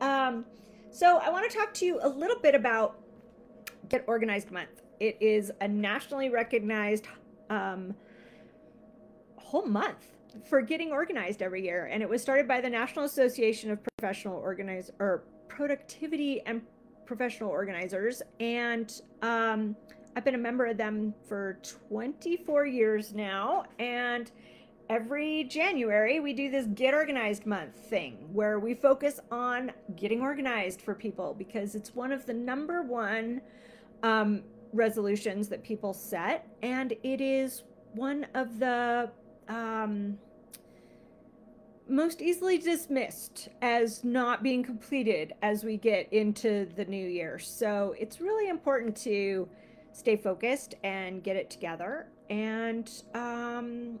Um, so I want to talk to you a little bit about Get Organized Month. It is a nationally recognized um, whole month for getting organized every year, and it was started by the National Association of Professional Organizers or Productivity and Professional Organizers, and um, I've been a member of them for 24 years now, and every January we do this Get Organized Month thing where we focus on getting organized for people because it's one of the number one um, resolutions that people set, and it is one of the um, most easily dismissed as not being completed as we get into the new year. So it's really important to stay focused and get it together. And um,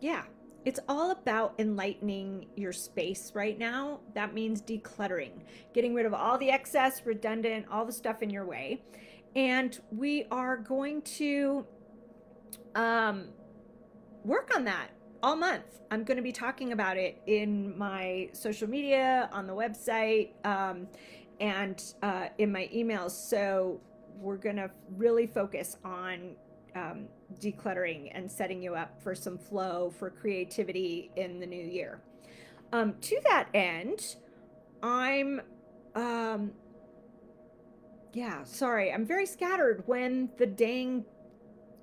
yeah, it's all about enlightening your space right now. That means decluttering, getting rid of all the excess, redundant, all the stuff in your way. And we are going to um, work on that all month. I'm going to be talking about it in my social media, on the website, um, and uh, in my emails. So we're going to really focus on um, decluttering and setting you up for some flow for creativity in the new year. Um, to that end, I'm, um, yeah, sorry, I'm very scattered when the dang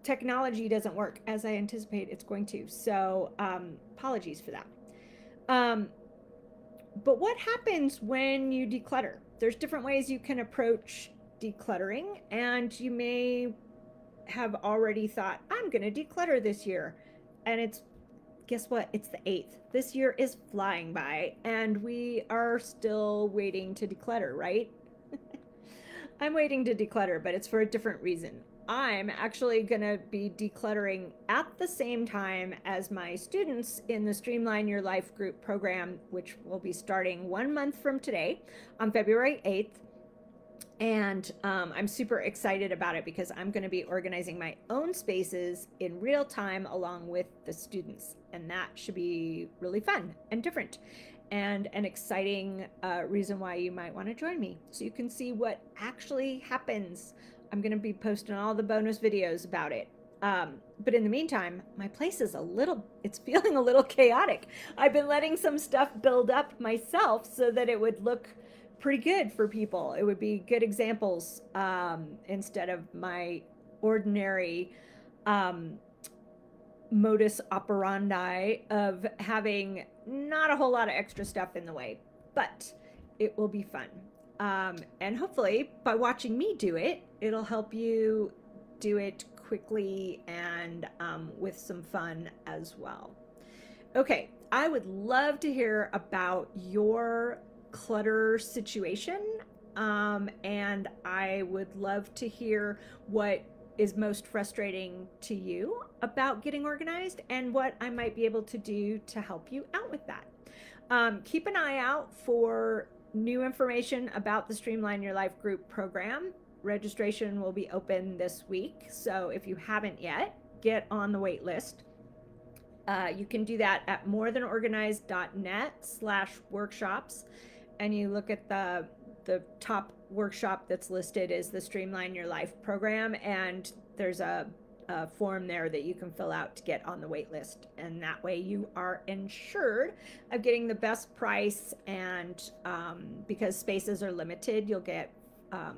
technology doesn't work as I anticipate it's going to. So um, apologies for that. Um, but what happens when you declutter? There's different ways you can approach decluttering, and you may have already thought, I'm going to declutter this year. And it's, guess what? It's the 8th. This year is flying by, and we are still waiting to declutter, right? I'm waiting to declutter, but it's for a different reason. I'm actually going to be decluttering at the same time as my students in the Streamline Your Life group program, which will be starting one month from today on February 8th. And um, I'm super excited about it because I'm going to be organizing my own spaces in real time along with the students. And that should be really fun and different and an exciting uh, reason why you might want to join me so you can see what actually happens I'm going to be posting all the bonus videos about it. Um, but in the meantime, my place is a little, it's feeling a little chaotic. I've been letting some stuff build up myself so that it would look pretty good for people. It would be good examples um, instead of my ordinary um, modus operandi of having not a whole lot of extra stuff in the way. But it will be fun. Um, and hopefully, by watching me do it, it'll help you do it quickly and um, with some fun as well. Okay, I would love to hear about your clutter situation. Um, and I would love to hear what is most frustrating to you about getting organized and what I might be able to do to help you out with that. Um, keep an eye out for new information about the Streamline Your Life group program. Registration will be open this week. So if you haven't yet, get on the wait list. Uh, you can do that at morethanorganized.net slash workshops. And you look at the, the top workshop that's listed is the Streamline Your Life program. And there's a uh, form there that you can fill out to get on the wait list. And that way you are ensured of getting the best price. And um, because spaces are limited, you'll get um,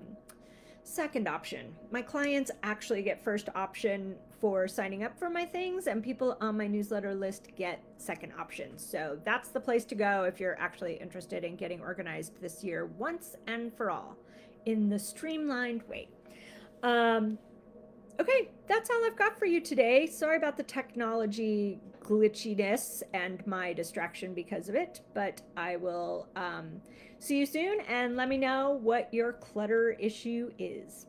second option. My clients actually get first option for signing up for my things, and people on my newsletter list get second option. So that's the place to go if you're actually interested in getting organized this year once and for all in the streamlined way. Um, Okay, that's all I've got for you today. Sorry about the technology glitchiness and my distraction because of it, but I will um, see you soon and let me know what your clutter issue is.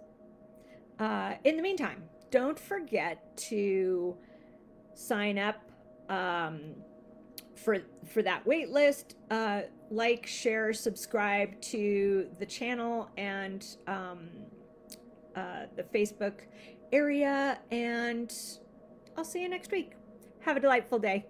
Uh, in the meantime, don't forget to sign up um, for for that wait list. Uh, like, share, subscribe to the channel and um, uh, the Facebook area, and I'll see you next week. Have a delightful day.